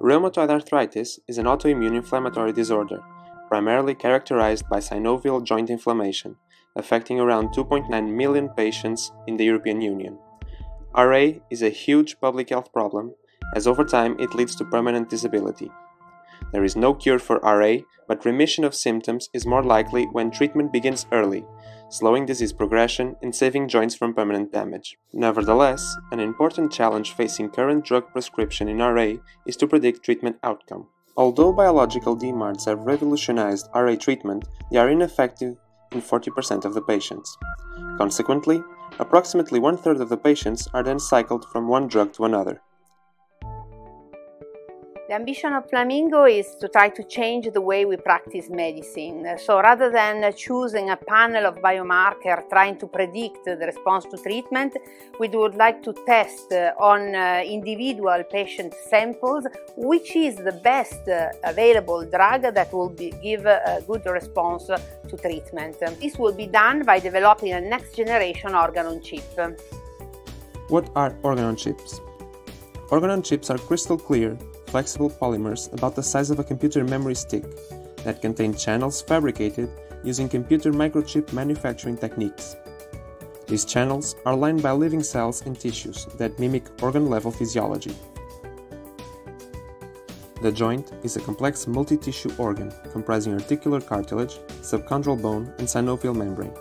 Rheumatoid arthritis is an autoimmune inflammatory disorder, primarily characterized by synovial joint inflammation, affecting around 2.9 million patients in the European Union. RA is a huge public health problem, as over time it leads to permanent disability. There is no cure for RA, but remission of symptoms is more likely when treatment begins early, slowing disease progression and saving joints from permanent damage. Nevertheless, an important challenge facing current drug prescription in RA is to predict treatment outcome. Although biological DMARDs have revolutionized RA treatment, they are ineffective in 40% of the patients. Consequently, approximately one third of the patients are then cycled from one drug to another. The ambition of Flamingo is to try to change the way we practice medicine. So rather than choosing a panel of biomarkers trying to predict the response to treatment, we would like to test on uh, individual patient samples which is the best uh, available drug that will give a good response to treatment. This will be done by developing a next generation organ on chip. What are organ on chips? Organ on chips are crystal clear flexible polymers about the size of a computer memory stick that contain channels fabricated using computer microchip manufacturing techniques. These channels are lined by living cells and tissues that mimic organ level physiology. The joint is a complex multi-tissue organ comprising articular cartilage, subchondral bone, and synovial membrane.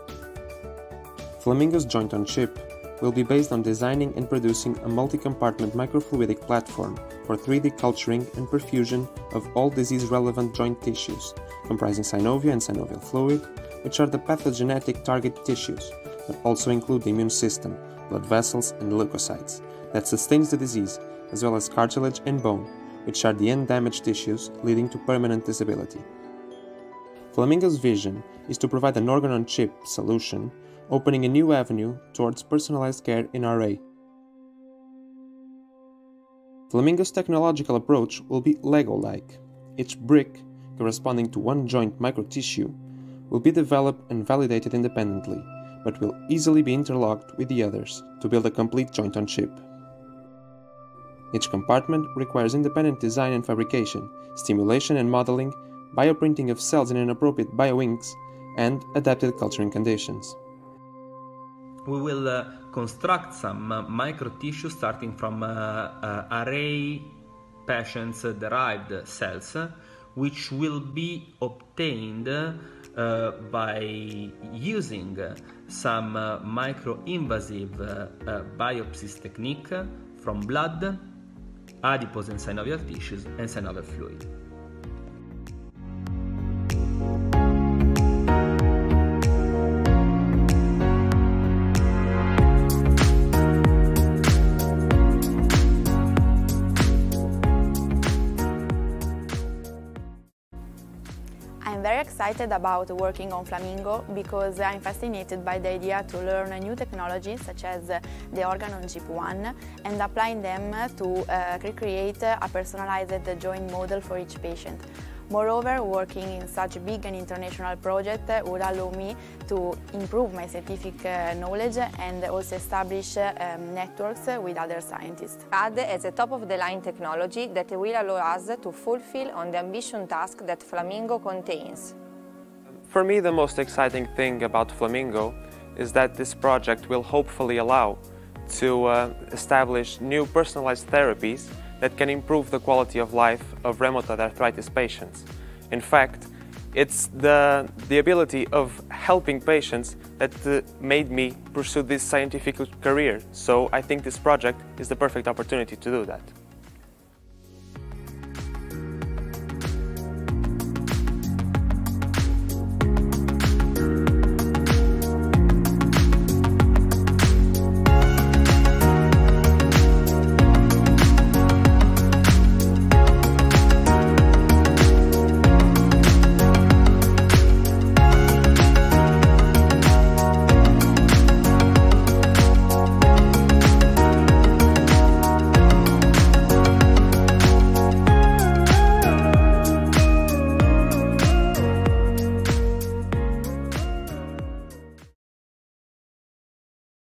Flamingo's joint on chip will be based on designing and producing a multi-compartment microfluidic platform for 3D culturing and perfusion of all disease-relevant joint tissues, comprising synovia and synovial fluid, which are the pathogenetic target tissues, but also include the immune system, blood vessels, and leukocytes that sustains the disease, as well as cartilage and bone, which are the end-damaged tissues leading to permanent disability. Flamingo's vision is to provide an organ-on-chip solution opening a new avenue towards personalized care in RA. Flamingo's technological approach will be Lego-like. Each brick, corresponding to one joint microtissue, will be developed and validated independently, but will easily be interlocked with the others to build a complete joint on chip. Each compartment requires independent design and fabrication, stimulation and modeling, bioprinting of cells in an appropriate bioinks, and adapted culturing conditions we will uh, construct some uh, micro tissue starting from uh, RA patients derived cells which will be obtained uh, by using some uh, micro-invasive uh, biopsies technique from blood, adipose and synovial tissues and synovial fluid. Excited about working on Flamingo because I'm fascinated by the idea to learn new technologies such as the organ on chip one and applying them to uh, recreate a personalized joint model for each patient. Moreover, working in such a big and international project would allow me to improve my scientific uh, knowledge and also establish um, networks with other scientists. AD is a top-of-the-line technology that will allow us to fulfill on the ambition task that Flamingo contains. For me, the most exciting thing about Flamingo is that this project will hopefully allow to uh, establish new personalized therapies that can improve the quality of life of rheumatoid arthritis patients. In fact, it's the, the ability of helping patients that uh, made me pursue this scientific career. So I think this project is the perfect opportunity to do that.